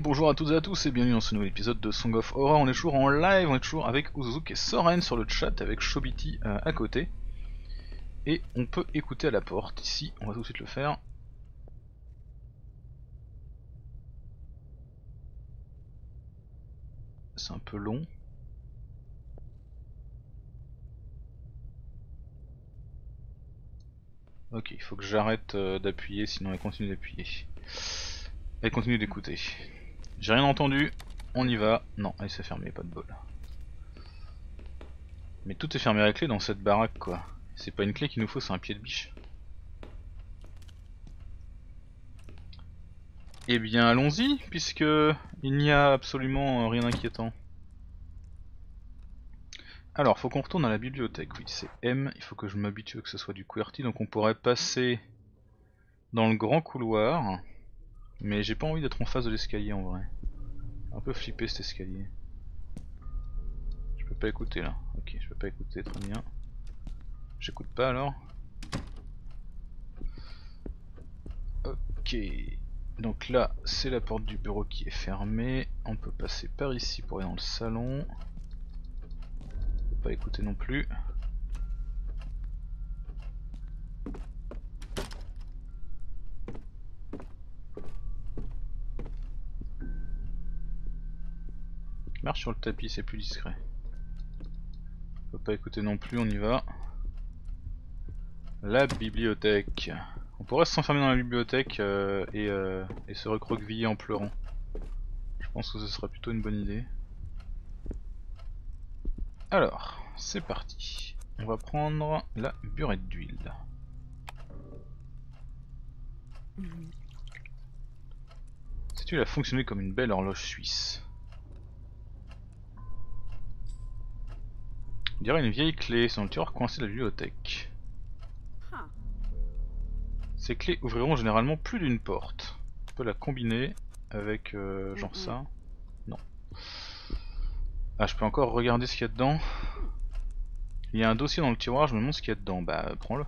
Bonjour à toutes et à tous et bienvenue dans ce nouvel épisode de Song of Horror. On est toujours en live, on est toujours avec Uzuzuki et Soren sur le chat avec Shobiti euh, à côté. Et on peut écouter à la porte ici, on va tout de suite le faire. C'est un peu long. Ok, il faut que j'arrête euh, d'appuyer, sinon elle continue d'appuyer. Elle continue d'écouter. J'ai rien entendu, on y va. Non, elle s'est fermée, pas de bol. Mais tout est fermé à la clé dans cette baraque quoi. C'est pas une clé qu'il nous faut, c'est un pied de biche. Eh bien allons-y, puisque il n'y a absolument rien d'inquiétant. Alors, faut qu'on retourne à la bibliothèque, oui, c'est M, il faut que je m'habitue que ce soit du QWERTY, donc on pourrait passer dans le grand couloir, mais j'ai pas envie d'être en face de l'escalier en vrai. Un peu flippé cet escalier. Je peux pas écouter là, ok, je peux pas écouter, très bien. J'écoute pas alors Ok, donc là c'est la porte du bureau qui est fermée, on peut passer par ici pour aller dans le salon. On peut pas écouter non plus. Marche sur le tapis, c'est plus discret. On peut pas écouter non plus, on y va. La bibliothèque. On pourrait s'enfermer dans la bibliothèque euh, et, euh, et se recroqueviller en pleurant. Je pense que ce serait plutôt une bonne idée. Alors, c'est parti. On va prendre la burette d'huile. Si tu a fonctionné comme une belle horloge suisse. On dirait une vieille clé le tiroir coincé de la bibliothèque. Ces clés ouvriront généralement plus d'une porte. On peut la combiner avec euh, genre ça. Non. Ah, je peux encore regarder ce qu'il y a dedans. Il y a un dossier dans le tiroir, je me demande ce qu'il y a dedans. Bah, prends-le.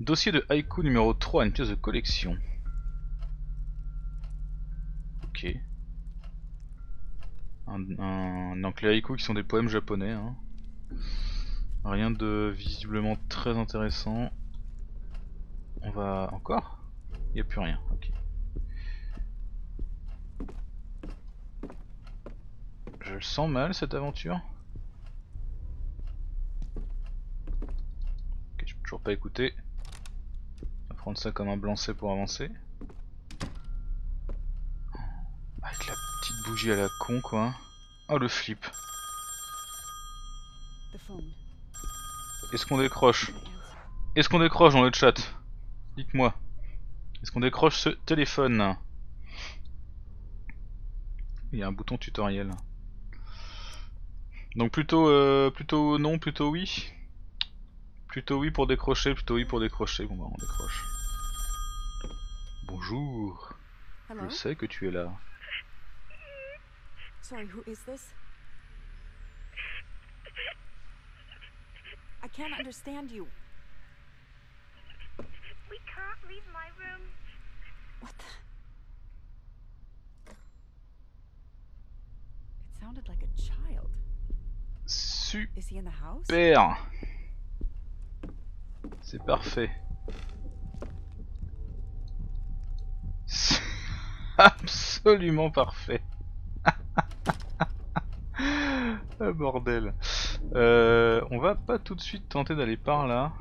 Dossier de haïku numéro 3, une pièce de collection. Ok. Un, donc les haïkus qui sont des poèmes japonais. Hein. Rien de visiblement très intéressant. On va encore? Il n'y a plus rien, ok. Je le sens mal cette aventure. Ok, je peux toujours pas écouter. On va prendre ça comme un blanc-c'est pour avancer. Avec la petite bougie à la con quoi. Oh le flip. Est-ce qu'on décroche? Est-ce qu'on décroche dans le chat? Dites-moi. Est-ce qu'on décroche ce téléphone? Il y a un bouton tutoriel. Donc plutôt euh, plutôt non, plutôt oui. Plutôt oui pour décrocher, plutôt oui pour décrocher. Bon bah on décroche. Bonjour. Je sais que tu es là. Sorry, who is this? I can't understand you. We can't leave my room. What the? It sounded like a child. Super. Is he in the house? C'est parfait. C'est absolument parfait. Ah, bordel. Euh, on va pas tout de suite tenter d'aller par là.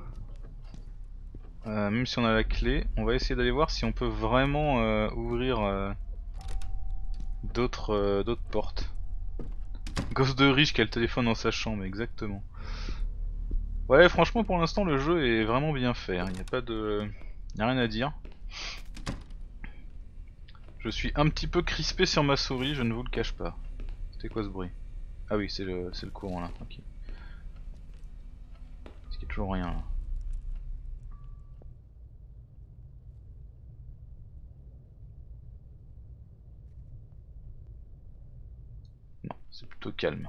Euh, même si on a la clé, on va essayer d'aller voir si on peut vraiment euh, ouvrir d'autres d'autres portes. Gosse de riche qui a le téléphone dans sa chambre, exactement. Ouais, franchement, pour l'instant, le jeu est vraiment bien fait. Il n'y a pas de, y a rien à dire. Je suis un petit peu crispé sur ma souris, je ne vous le cache pas. C'était quoi ce bruit? Ah oui, c'est le, courant là. Ok. Parce qu'il y a toujours rien là. Non, c'est plutôt calme.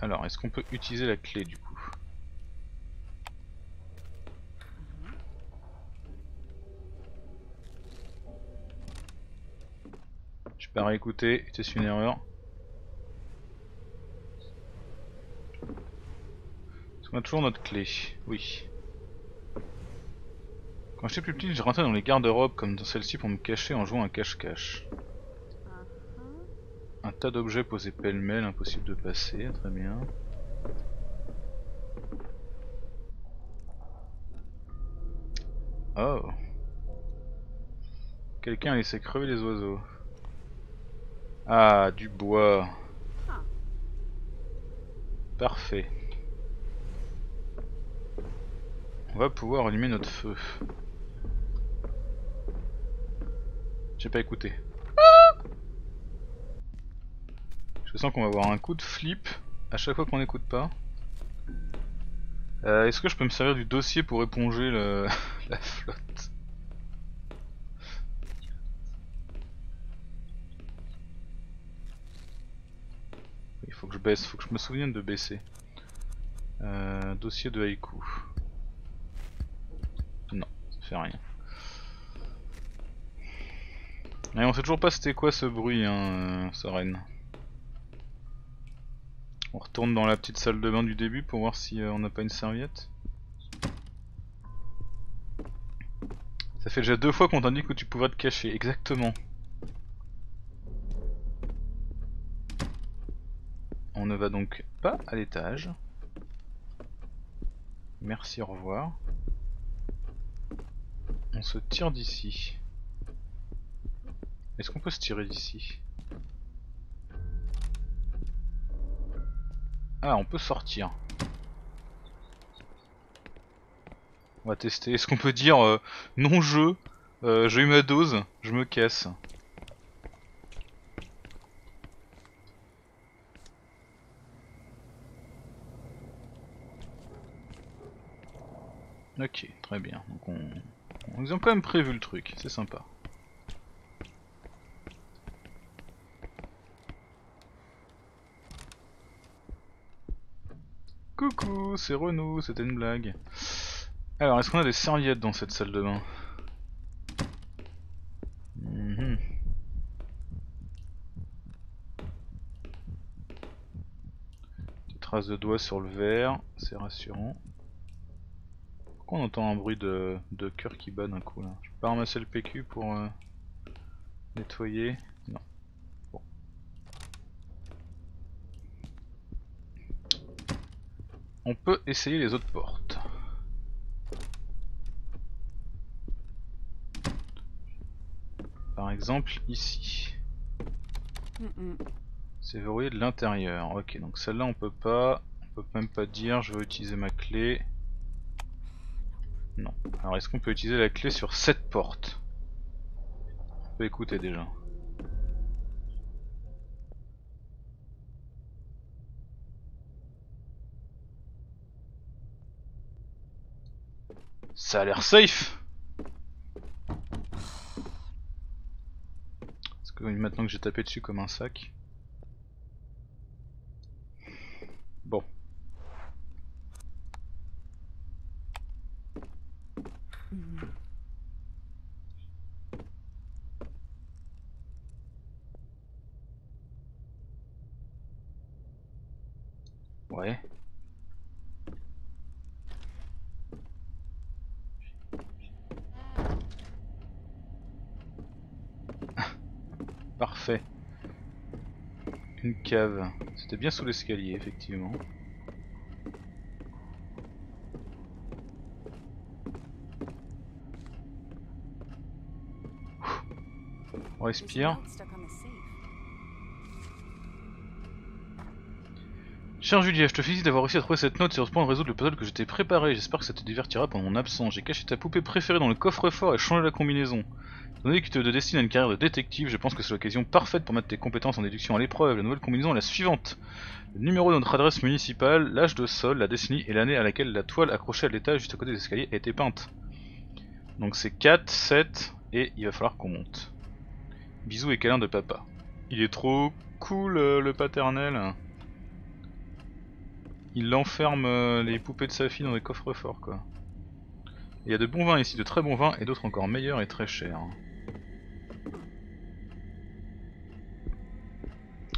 Alors, est-ce qu'on peut utiliser la clé du coup? Pas réécouter, c'était une erreur. Est-ce qu'on a toujours notre clé Oui. Quand j'étais plus petit, je rentrais dans les garde-robes comme dans celle-ci pour me cacher en jouant un cache-cache. Un tas d'objets posés pêle-mêle, impossible de passer, très bien. Oh Quelqu'un a laissé crever les oiseaux. Ah, du bois. Parfait. On va pouvoir allumer notre feu. J'ai pas écouté. Je sens qu'on va avoir un coup de flip à chaque fois qu'on n'écoute pas. Euh, Est-ce que je peux me servir du dossier pour éponger le... la flotte? Je baisse, faut que je me souvienne de baisser. Euh, dossier de haïku. Non, ça fait rien. Et on sait toujours pas c'était quoi ce bruit, hein, euh. On retourne dans la petite salle de bain du début pour voir si euh, on n'a pas une serviette. Ça fait déjà deux fois qu'on t'a dit que tu pourrais te cacher, exactement. On ne va donc pas à l'étage. Merci, au revoir. On se tire d'ici. Est-ce qu'on peut se tirer d'ici? Ah, on peut sortir. On va tester. Est-ce qu'on peut dire euh, non jeu, euh, j'ai eu ma dose, je me casse. Ok, très bien. Donc on... Ils ont quand même prévu le truc, c'est sympa. Coucou, c'est Renaud, c'était une blague. Alors, est-ce qu'on a des serviettes dans cette salle de bain? Mhm. Des traces de doigts sur le verre, c'est rassurant. Pourquoi on entend un bruit de, de cœur qui bat d'un coup là Je peux pas ramasser le PQ pour euh, nettoyer Non. Bon. On peut essayer les autres portes. Par exemple ici. C'est verrouillé de l'intérieur. Ok, donc celle-là on peut pas. On peut même pas dire je veux utiliser ma clé. Non. Alors est-ce qu'on peut utiliser la clé sur cette porte? On peut écouter déjà. Ça a l'air safe Parce que maintenant que j'ai tapé dessus comme un sac. Bon. Mhm. Ouais. Parfait. Une cave. C'était bien sous l'escalier, effectivement. On respire. Cher Julia, je te félicite d'avoir réussi à trouver cette note sur ce point de résoudre le puzzle que je t'ai préparé. J'espère que ça te divertira pendant mon absence. J'ai caché ta poupée préférée dans le coffre-fort et changé la combinaison. Donné que tu te destines à une carrière de détective, je pense que c'est l'occasion parfaite pour mettre tes compétences en déduction à l'épreuve. La nouvelle combinaison est la suivante. Le numéro de notre adresse municipale, l'âge de sol, la décennie et l'année à laquelle la toile accrochée à l'étage juste à côté des escaliers a été peinte. Donc c'est 4, 7 et il va falloir qu'on monte. Bisous et câlin de papa. Il est trop cool euh, le paternel. Il enferme euh, les poupées de sa fille dans des coffres forts quoi. Il y a de bons vins ici, de très bons vins et d'autres encore meilleurs et très chers.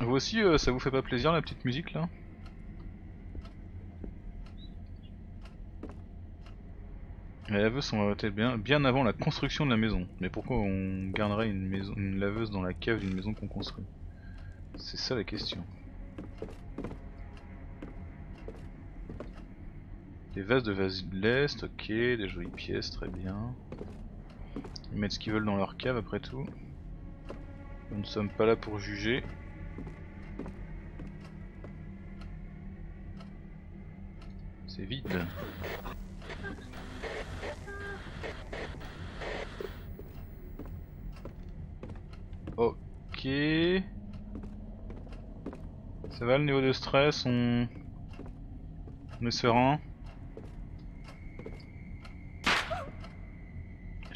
Vous aussi, euh, ça vous fait pas plaisir la petite musique là? Les laveuses sont arrêtées bien, bien avant la construction de la maison. Mais pourquoi on garderait une, maison, une laveuse dans la cave d'une maison qu'on construit? C'est ça la question. Des vases de vase de l'Est, ok, des jolies pièces, très bien. Ils mettent ce qu'ils veulent dans leur cave après tout. Nous ne sommes pas là pour juger. C'est vide. Ok. Ça va le niveau de stress, on... On est serein.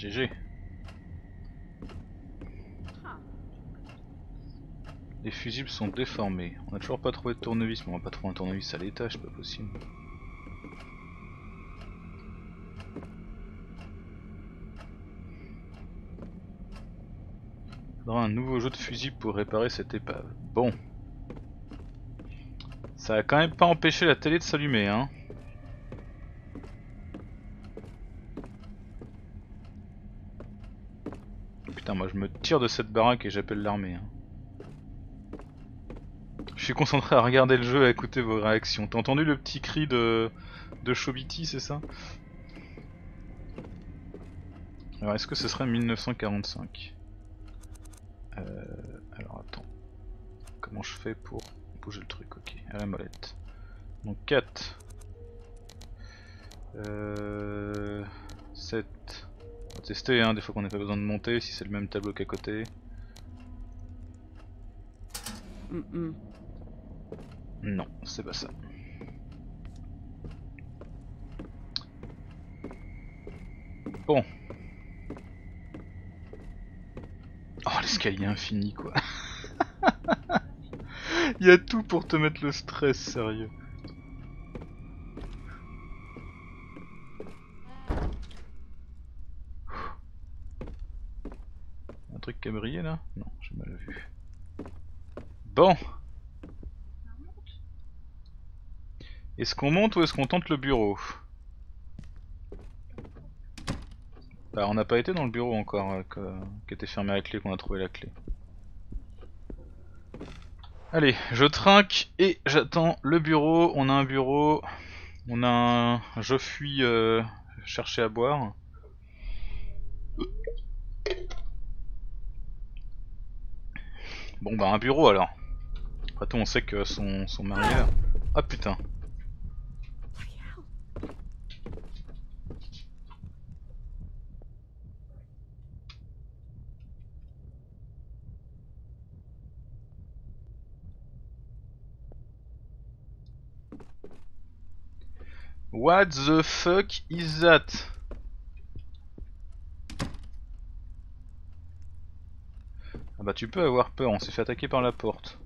GG. Les fusibles sont déformés. On a toujours pas trouvé de tournevis, mais on va pas trouver un tournevis à l'étage, pas possible. Faudra un nouveau jeu de fusible pour réparer cette épave. Bon. Ça a quand même pas empêché la télé de s'allumer, hein. Putain, moi je me tire de cette baraque et j'appelle l'armée. Hein. Je suis concentré à regarder le jeu et à écouter vos réactions. T'as entendu le petit cri de, de Chobiti, c'est ça? Alors est-ce que ce serait 1945 euh, Alors attends. Comment je fais pour bouger le truc? Ok, à la molette. Donc 4. Euh, 7. On va tester, hein, des fois qu'on n'a pas besoin de monter, si c'est le même tableau qu'à côté. Mm -mm. Non, c'est pas ça. Bon. Oh, l'escalier infini, quoi. Il y a tout pour te mettre le stress, sérieux. Un truc qui là? Non, j'ai mal vu. Bon. Est-ce qu'on monte ou est-ce qu'on tente le bureau? Bah on n'a pas été dans le bureau encore euh, qui était fermé à la clé qu'on a trouvé la clé. Allez, je trinque et j'attends le bureau. On a un bureau. On a un... Je fuis euh, chercher à boire. Bon bah un bureau alors. Après tout on sait que son, son mari. Ah putain. What the fuck is that? Ah bah tu peux avoir peur, on s'est fait attaquer par la porte.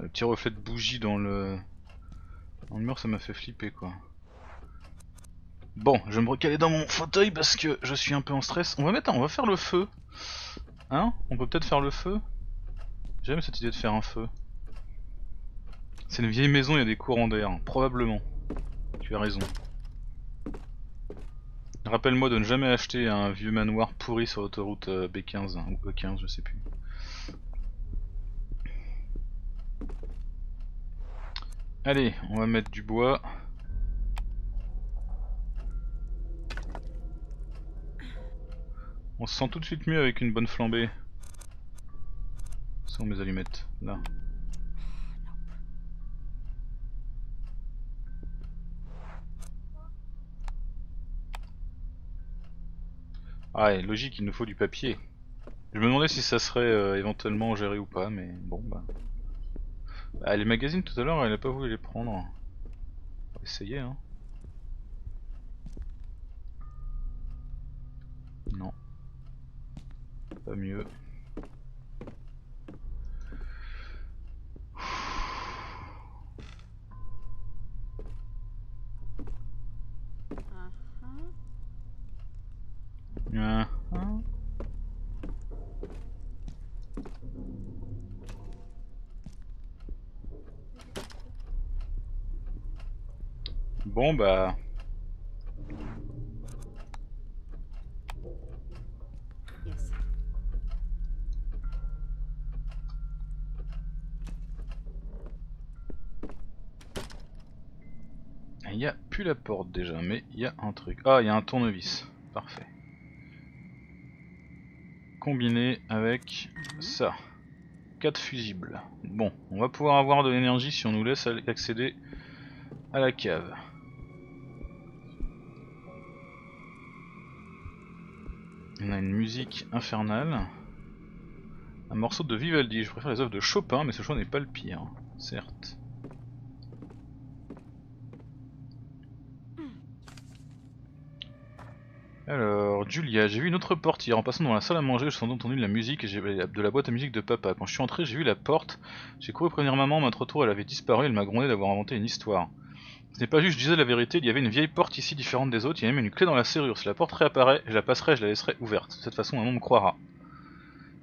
Le petit reflet de bougie dans le... dans le mur ça m'a fait flipper quoi. Bon, je vais me recaler dans mon fauteuil parce que je suis un peu en stress. On va mettre, on va faire le feu. Hein? On peut peut-être faire le feu? J'aime cette idée de faire un feu. C'est une vieille maison, il y a des courants d'air, probablement. Tu as raison. Rappelle-moi de ne jamais acheter un vieux manoir pourri sur l'autoroute euh, B15 hein, ou E15, je sais plus. Allez, on va mettre du bois. On se sent tout de suite mieux avec une bonne flambée. Sont mes allumettes, là. Ah, et logique, il nous faut du papier. Je me demandais si ça serait euh, éventuellement géré ou pas, mais bon, bah. Ah, les magazines tout à l'heure, elle a pas voulu les prendre. On va essayer, hein. Non pas mieux. Uh-huh. Bon bah... Il y a plus la porte déjà, mais il y a un truc. Ah, il y a un tournevis. Parfait. Combiné avec ça. 4 fusibles. Bon, on va pouvoir avoir de l'énergie si on nous laisse accéder à la cave. On a une musique infernale. Un morceau de Vivaldi. Je préfère les œuvres de Chopin, mais ce choix n'est pas le pire, certes. Alors, Julia, j'ai vu une autre porte hier en passant dans la salle à manger, je suis entendu de la musique et j'ai de la boîte à musique de papa. Quand je suis entré, j'ai vu la porte, j'ai couru prévenir maman, mais trop elle avait disparu, elle m'a grondé d'avoir inventé une histoire. Ce n'est pas juste, je disais la vérité, il y avait une vieille porte ici différente des autres, il y a même une clé dans la serrure. Si la porte réapparaît, je la passerai, je la laisserai ouverte. De cette façon, maman me croira.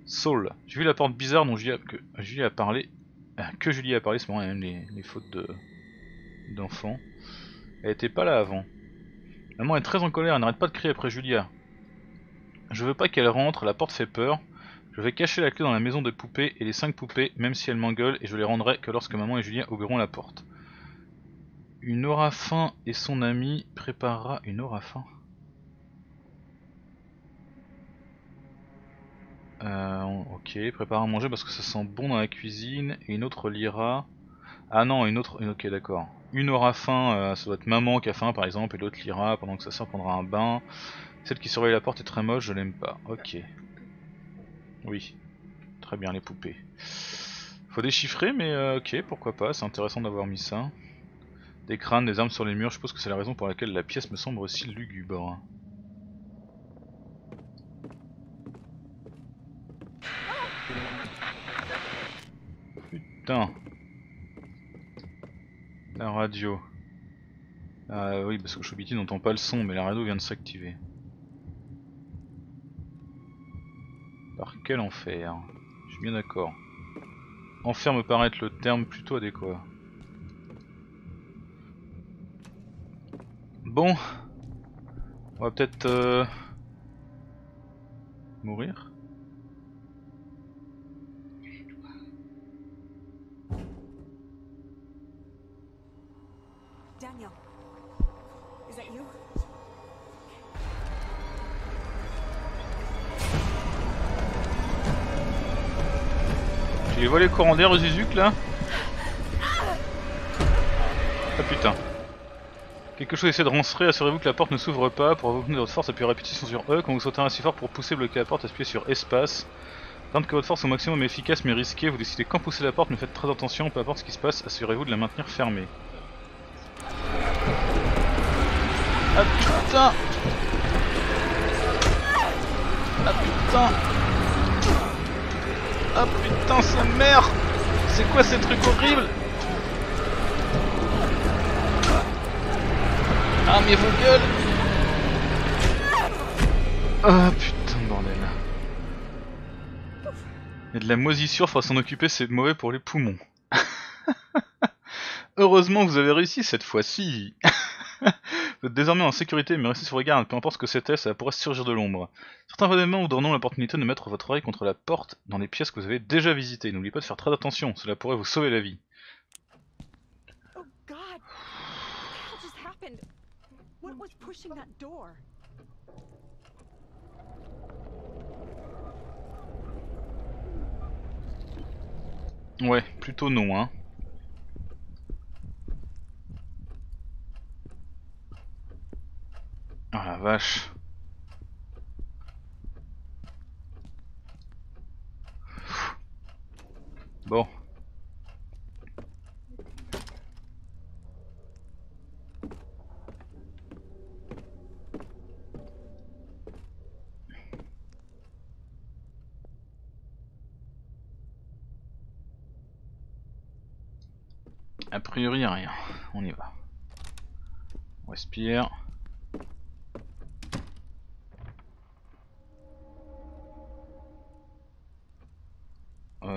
Saul, j'ai vu la porte bizarre dont Julia, que Julie a parlé, euh, que Julie a parlé, c'est marrant, même les, fautes de d'enfants. Elle était pas là avant. Maman est très en colère, elle n'arrête pas de crier après Julia. Je veux pas qu'elle rentre, la porte fait peur. Je vais cacher la clé dans la maison des poupées et les 5 poupées, même si elles m'engueulent, et je les rendrai que lorsque maman et Julia ouvriront la porte. Une aura faim et son ami préparera une aura faim. Euh, ok, prépare à manger parce que ça sent bon dans la cuisine. Et une autre lira. Ah non, une autre. Ok, d'accord une aura faim, euh, ça doit être maman qui a faim par exemple, et l'autre lira pendant que sa soeur prendra un bain. Celle qui surveille la porte est très moche, je l'aime pas. Ok. Oui. Très bien les poupées. Faut déchiffrer, mais euh, ok, pourquoi pas, c'est intéressant d'avoir mis ça. Des crânes, des armes sur les murs, je suppose que c'est la raison pour laquelle la pièce me semble aussi lugubre. Putain. La radio. Ah oui, parce que Chobiti n'entend pas le son, mais la radio vient de s'activer. Par quel enfer? Je suis bien d'accord. Enfer me paraît le terme plutôt adéquat. Bon. On va peut-être... Euh... Mourir Daniel, is that you? Tu les vois les courants d'air Zizuk là Ah putain. Quelque chose essaie de roncerer, assurez-vous que la porte ne s'ouvre pas. Pour revenir votre force, appuyez répétition sur E. Quand vous sautez assez fort pour pousser bloquer la porte, appuyez sur espace. Tant que votre force au maximum est efficace mais risquée, vous décidez quand pousser la porte, mais faites très attention, peu importe ce qui se passe, assurez-vous de la maintenir fermée. Ah putain. Ah putain. Ah putain sa mère C'est quoi ces trucs horribles? Ah mais vos gueules. Ah putain de bordel a de la moisissure, faut s'en occuper, c'est mauvais pour les poumons. Heureusement que vous avez réussi cette fois-ci Vous êtes désormais en sécurité, mais restez sur vos gardes, peu importe ce que c'était, ça pourrait surgir de l'ombre. Certains événements vous donneront l'opportunité de mettre votre oreille contre la porte dans les pièces que vous avez déjà visitées. N'oubliez pas de faire très attention, cela pourrait vous sauver la vie. Oh God! What the hell just happened? What was pushing that door? Ouais, plutôt non, hein. Ah la vache. Bon. A priori rien, on y va. On respire.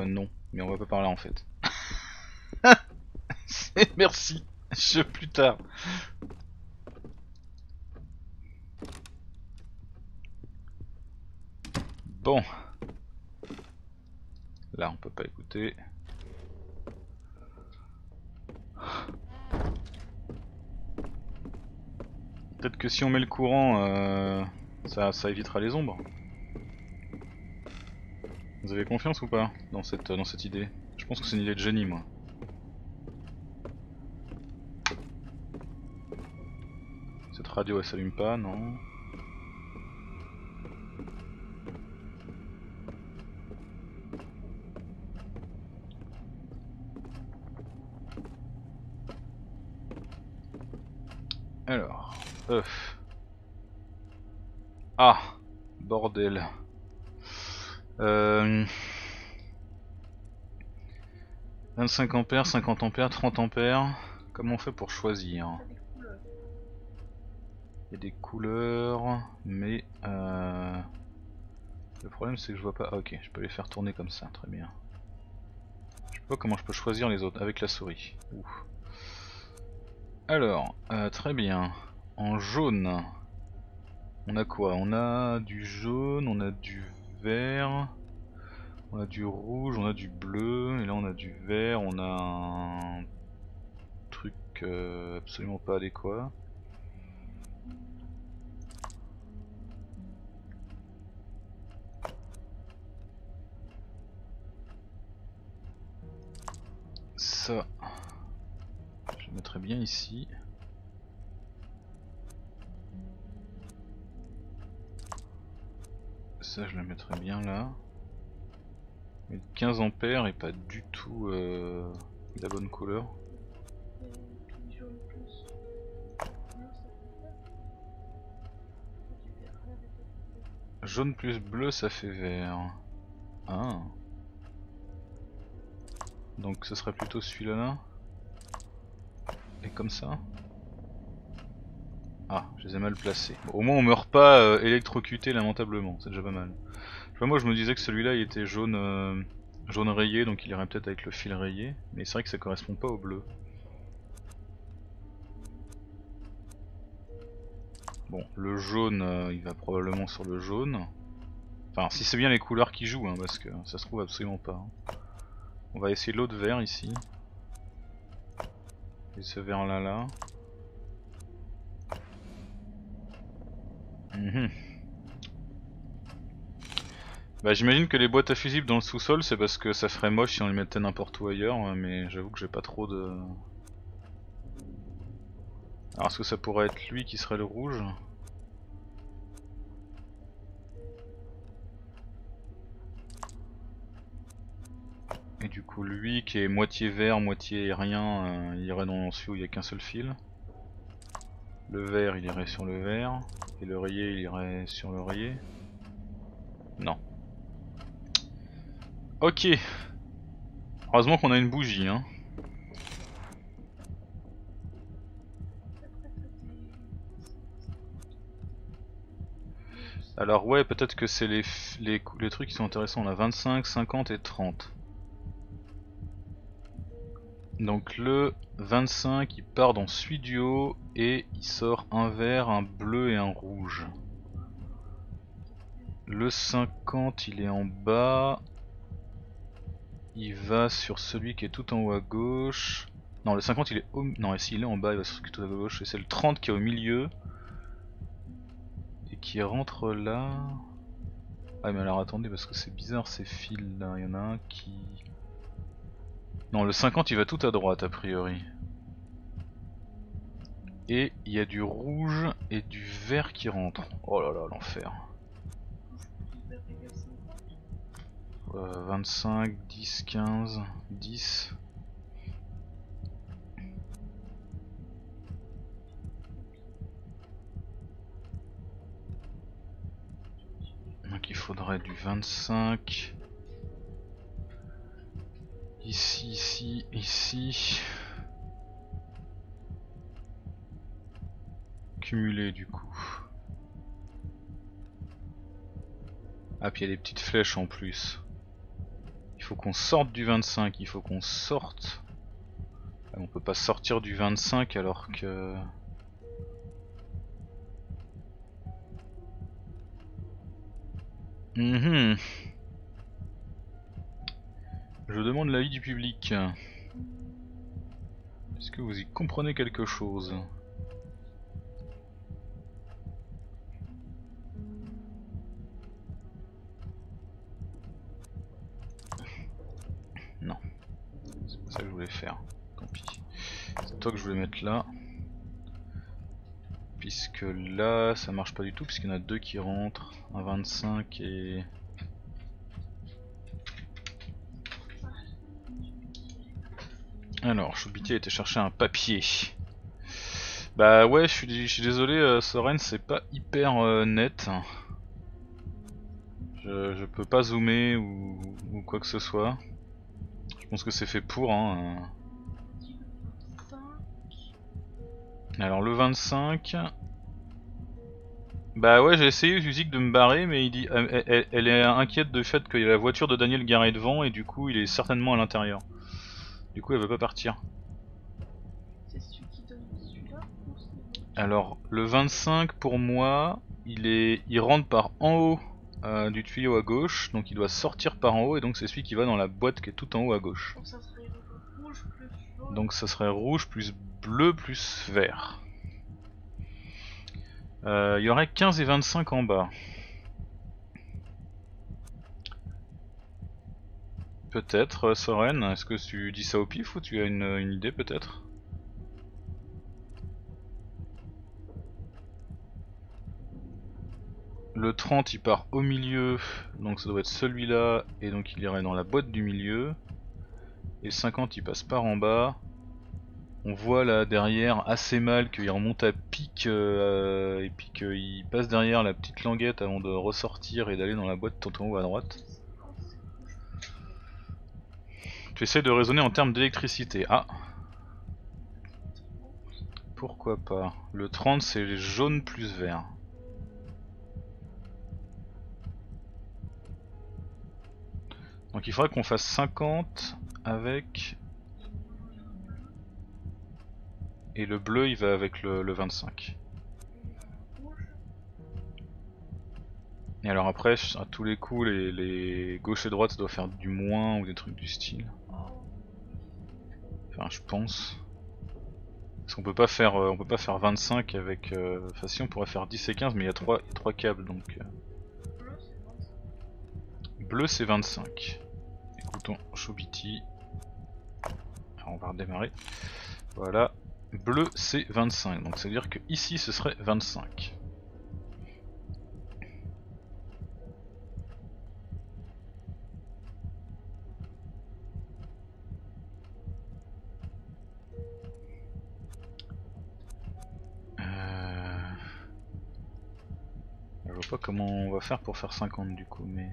Euh, non, mais on va pas par là en fait. Merci, je plus tard. Bon. Là, on peut pas écouter. Peut-être que si on met le courant, euh, ça évitera les ombres. Vous avez confiance ou pas dans cette, dans cette idée? Je pense que c'est une idée de génie moi. Cette radio elle s'allume pas, non? Alors, œuf. Ah, bordel. Euh... 25 ampères, 50 ampères, 30 ampères. Comment on fait pour choisir? Il y a des couleurs, mais euh... le problème c'est que je vois pas. Ah, ok, je peux les faire tourner comme ça, très bien. Je sais pas comment je peux choisir les autres avec la souris. Alors, euh, très bien. En jaune, on a quoi? On a du jaune, on a du vert, on a du rouge, on a du bleu, et là on a du vert, on a un truc euh, absolument pas adéquat. Ça, je le mettrai bien ici. Ça je le mettrai bien là. Mais 15 ampères et pas du tout euh, la bonne couleur. Jaune plus bleu ça fait vert. Ah. Donc ce serait plutôt celui-là là. Et comme ça. Ah, je les ai mal placés. Au moins on meurt pas euh, électrocuté lamentablement, c'est déjà pas mal. Moi je me disais que celui-là il était jaune euh, jaune rayé, donc il irait peut-être avec le fil rayé, mais c'est vrai que ça correspond pas au bleu. Bon, le jaune, euh, il va probablement sur le jaune. Enfin, si c'est bien les couleurs qui jouent, hein, parce que ça se trouve absolument pas. hein. On va essayer l'autre vert ici. Et ce vert là là. Mhm. Bah j'imagine que les boîtes à fusibles dans le sous-sol c'est parce que ça ferait moche si on les mettait n'importe où ailleurs hein, mais j'avoue que j'ai pas trop de... Alors est-ce que ça pourrait être lui qui serait le rouge? Et du coup lui qui est moitié vert, moitié rien, euh, il irait dans celui où il n'y a qu'un seul fil. Le vert il irait sur le vert. Et le rayé il irait sur le rayé Non. Ok. Heureusement qu'on a une bougie hein. Alors ouais peut-être que c'est les, les, les trucs qui sont intéressants. On a 25, 50 et 30. Donc le 25 il part dans celui du haut et il sort un vert, un bleu et un rouge. Le 50 il est en bas. Il va sur celui qui est tout en haut à gauche. Non le 50 il est au... Non si il est en bas il va sur celui qui est tout à gauche. Et c'est le 30 qui est au milieu. Et qui rentre là. Ah mais alors attendez parce que c'est bizarre ces fils là. Il y en a un qui... Non, le 50 il va tout à droite a priori. Et il y a du rouge et du vert qui rentrent. Oh là là, l'enfer. Euh, 25, 10, 15, 10. Donc il faudrait du 25. Ici, ici, ici. Cumuler du coup. Ah puis il y a des petites flèches en plus. Faut qu'on sorte du 25, il faut qu'on sorte. Ah, on peut pas sortir du 25 alors que... Mhm. Je demande l'avis du public. Est-ce que vous y comprenez quelque chose? Faire. Tant pis. C'est toi que je voulais mettre là. Puisque là, ça marche pas du tout, puisqu'il y en a deux qui rentrent. Un 25 et... Alors, Choubiti a été chercher un papier. Bah ouais, je suis, désolé, euh, Soren, c'est pas hyper euh, net. Je, peux pas zoomer ou quoi que ce soit. Pense que c'est fait pour. Hein. euh. Alors le 25... Bah ouais, j'ai essayé Zuzik de me barrer, mais il dit, euh, elle, est inquiète du fait qu'il y a la voiture de Daniel garée devant et du coup il est certainement à l'intérieur. Du coup elle veut pas partir. Alors le 25 pour moi, il est, il rentre par en haut euh, du tuyau à gauche, donc il doit sortir par en haut et donc c'est celui qui va dans la boîte qui est tout en haut à gauche. Donc ça serait rouge plus jaune. Donc ça serait rouge plus bleu plus vert. Euh, Il y aurait 15 et 25 en bas. Peut-être, Soren, est-ce que tu dis ça au pif ou tu as une, une idée peut-être? Le 30 il part au milieu, donc ça doit être celui-là, et donc il irait dans la boîte du milieu. Et le 50 il passe par en bas. On voit là derrière assez mal qu'il remonte à pic euh, et puis qu'il passe derrière la petite languette avant de ressortir et d'aller dans la boîte tout en haut à droite. Tu essaies de raisonner en termes d'électricité. Ah Pourquoi pas Le 30 c'est jaune plus vert. Donc il faudrait qu'on fasse 50 avec et le bleu il va avec le, le 25. Et alors après, à tous les coups, les, les gauche et droite ça doit faire du moins ou des trucs du style. Enfin, je pense. Parce qu'on peut pas faire, euh, peut pas faire 25 avec. Euh, enfin, si on pourrait faire 10 et 15, mais il y a 3, trois câbles donc. Bleu c'est 25. Bleu c'est 25. Écoutons Chobiti. On va redémarrer. Voilà. Bleu c'est 25. Donc ça veut dire que ici ce serait 25. Euh... Je vois pas comment on va faire pour faire 50 du coup, mais...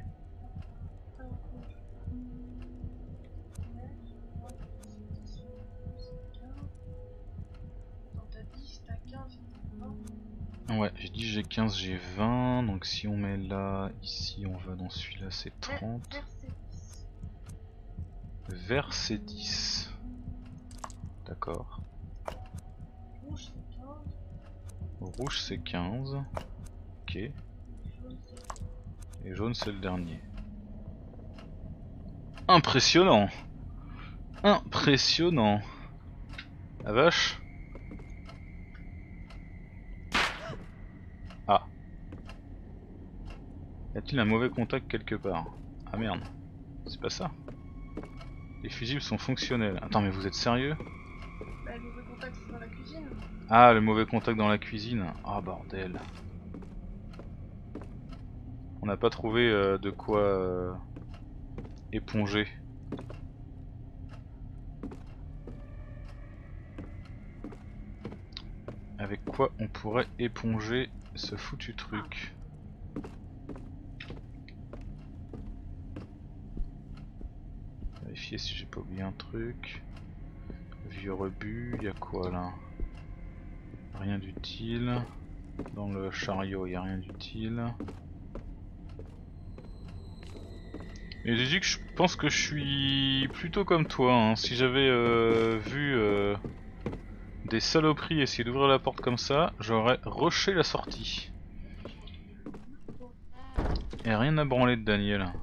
Ouais, j'ai dit j'ai 15, j'ai 20, donc si on met là, ici on va dans celui-là c'est 30. Vert, Vert c'est 10. D'accord. Rouge c'est 15. Rouge c'est 15. Ok. Et jaune c'est le dernier. Impressionnant Impressionnant La vache Y a-t-il un mauvais contact quelque part? Ah merde. C'est pas ça. Les fusibles sont fonctionnels. Attends mais vous êtes sérieux? Bah, le mauvais contact c'est dans la cuisine. Ah, le mauvais contact dans la cuisine. Ah, bordel. On n'a pas trouvé euh, de quoi euh, éponger. Avec quoi on pourrait éponger ce foutu truc? Si j'ai pas oublié un truc. Vieux rebut, y a quoi là? Rien d'utile. Dans le chariot, il a rien d'utile. Et j'ai dit que je pense que je suis plutôt comme toi. hein. Si j'avais euh, vu euh, des saloperies essayer d'ouvrir la porte comme ça, j'aurais rushé la sortie. Et rien à branler de Daniel.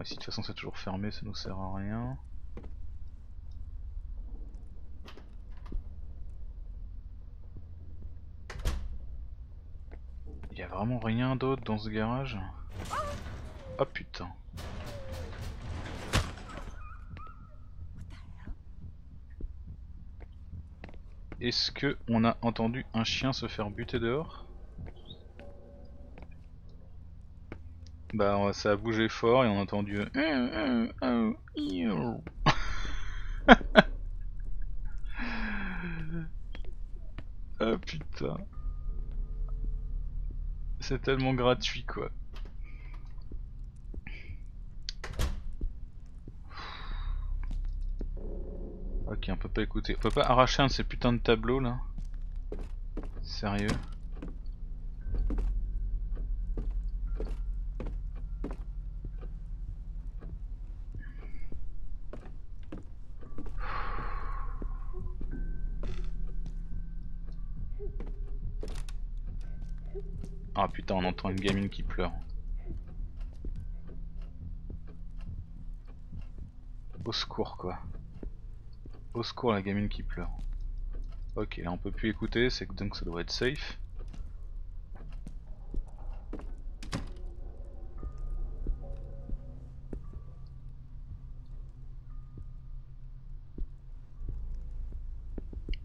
Ici de toute façon c'est toujours fermé, ça nous sert à rien. Il y a vraiment rien d'autre dans ce garage? Oh putain. Est-ce que on a entendu un chien se faire buter dehors? Bah ça a bougé fort et on a entendu Ah putain. C'est tellement gratuit quoi. Ok on peut pas écouter, on peut pas arracher un de ces putains de tableaux là? Sérieux? On entend une gamine qui pleure. Au secours quoi. Au secours la gamine qui pleure. Ok, là on peut plus écouter, c'est que donc ça doit être safe.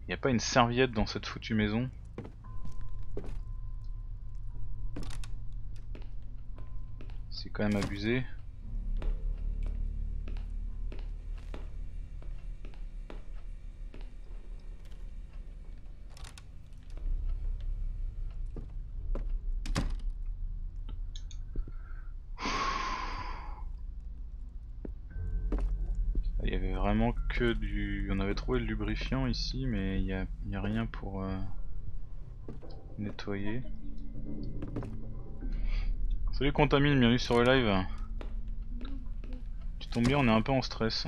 Y a pas une serviette dans cette foutue maison? Quand même abusé. Il y avait vraiment que du... On avait trouvé le lubrifiant ici, mais il n'y a, rien pour euh, nettoyer. Salut Contamine, bienvenue sur le live. Tu tombes bien, on est un peu en stress.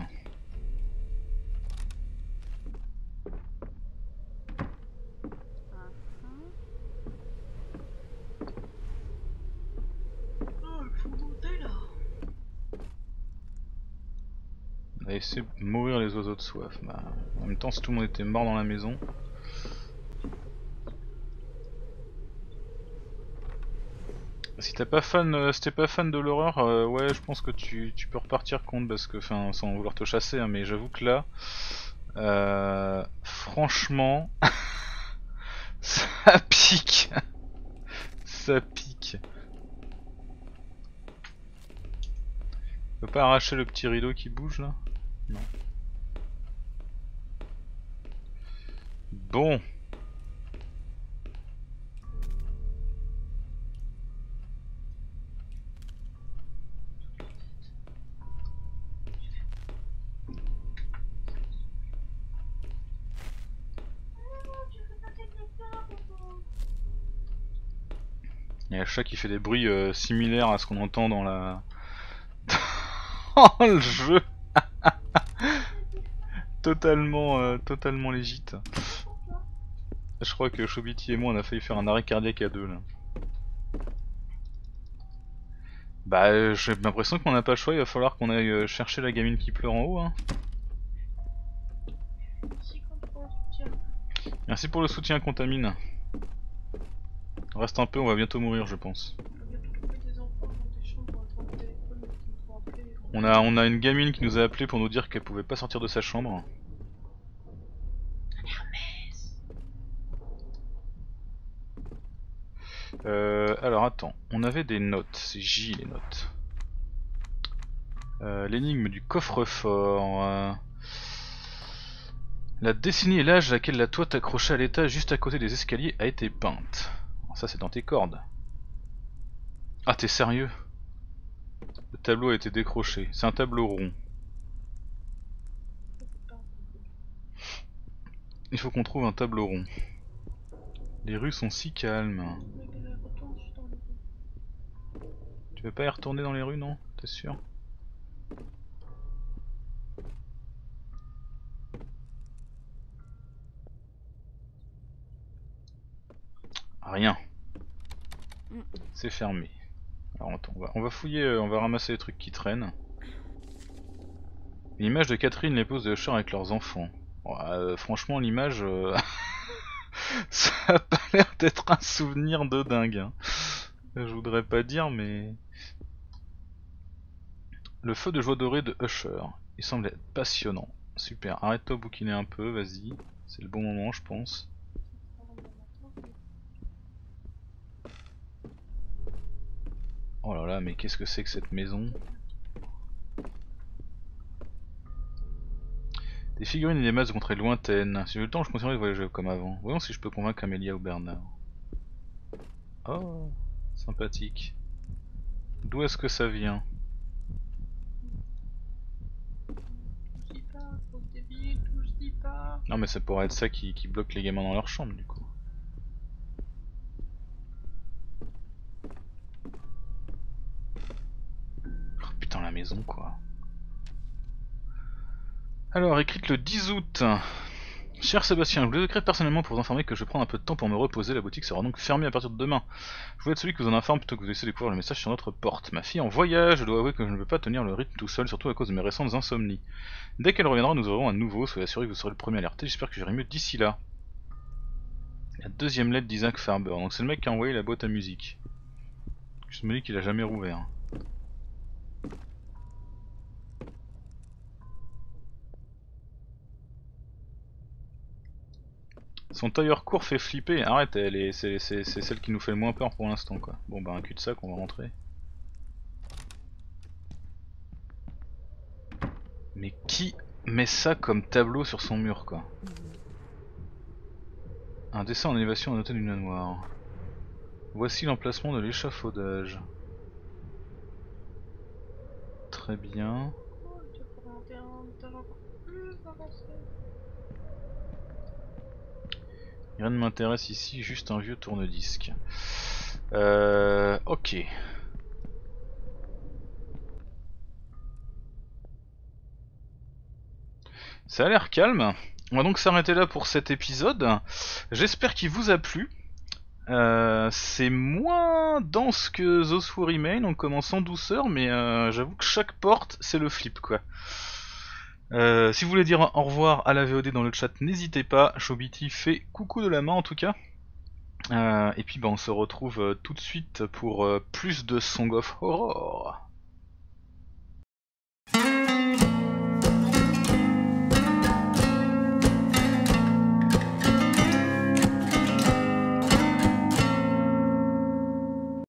Laissé mourir les oiseaux de soif. Bah, en même temps, si tout le monde était mort dans la maison. Si t'es pas fan, euh, t'es pas fan de l'horreur, euh, ouais, je pense que tu, peux repartir contre parce que, enfin, sans vouloir te chasser, hein, mais j'avoue que là, euh, franchement, ça pique, ça pique. Peut pas arracher le petit rideau qui bouge là? Non. Bon. Il y a le chat qui fait des bruits euh, similaires à ce qu'on entend dans la... dans le jeu Totalement, euh, totalement légite. Je crois que Chobiti et moi on a failli faire un arrêt cardiaque à deux là. Bah euh, j'ai l'impression qu'on n'a pas le choix, il va falloir qu'on aille euh, chercher la gamine qui pleure en haut hein. Merci pour le soutien Contamine. Reste un peu, on va bientôt mourir je pense. On a, une gamine qui nous a appelé pour nous dire qu'elle pouvait pas sortir de sa chambre. Euh, alors attends, on avait des notes, c'est J les notes. Euh, L'énigme du coffre-fort. La décennie et l'âge à laquelle la toite accrochée à l'étage juste à côté des escaliers a été peinte. Ça c'est dans tes cordes. Ah t'es sérieux? Le tableau a été décroché, c'est un tableau rond. Il faut qu'on trouve un tableau rond. Les rues sont si calmes. Tu veux pas y retourner dans les rues, non? T'es sûr? Rien. C'est fermé. Alors attends, on va, on va fouiller, euh, on va ramasser les trucs qui traînent. L'image de Catherine, l'épouse de Usher avec leurs enfants. Euh, franchement, l'image, euh, ça a pas l'air d'être un souvenir de dingue. hein. Je voudrais pas dire, mais le feu de joie dorée de Usher. Il semble être passionnant. Super. Arrête-toi bouquiner un peu, vas-y. C'est le bon moment, je pense. Oh là là, mais qu'est-ce que c'est que cette maison? Des figurines et des masques de contrées lointaines. Si j'ai le temps, je continuerai de voyager comme avant. Voyons si je peux convaincre Amélia ou Bernard. Oh, sympathique. D'où est-ce que ça vient? Je dis pas, faut que des billets et tout, je dis pas. Non mais ça pourrait être ça qui, qui bloque les gamins dans leur chambre du coup. Alors écrite le 10 août. Cher Sébastien, je vous écrire personnellement pour vous informer que je prendre un peu de temps pour me reposer, la boutique sera donc fermée à partir de demain. Je voulais être celui qui vous en informe plutôt que vous laisser découvrir le message sur notre porte. Ma fille en voyage, je dois avouer que je ne peux pas tenir le rythme tout seul, surtout à cause de mes récentes insomnies. Dès qu'elle reviendra, nous aurons un nouveau, soyez assuré que vous serez le premier alerté, j'espère que j'irai mieux d'ici là. La deuxième lettre d'Isaac Farber, donc c'est le mec qui a envoyé la boîte à musique. Je me dis qu'il a jamais rouvert. Son tailleur court fait flipper, arrête, elle est, c'est, celle qui nous fait le moins peur pour l'instant quoi. Bon bah un cul de sac, on va rentrer. Mais qui met ça comme tableau sur son mur quoi? Un dessin en élévation à noter du noir. Voici l'emplacement de l'échafaudage. Très bien. Oh, tu peux monter un étage encore plus avancé. Rien ne m'intéresse ici, juste un vieux tourne-disque. Euh, ok. Ça a l'air calme. On va donc s'arrêter là pour cet épisode. J'espère qu'il vous a plu. Euh, c'est moins dense que Those Who Remain, on commence en douceur, mais euh, j'avoue que chaque porte, c'est le flip quoi. Euh, si vous voulez dire au revoir à la VOD dans le chat, n'hésitez pas. Shobiti fait coucou de la main en tout cas. Euh, et puis bah, on se retrouve euh, tout de suite pour plus de Song of Horror.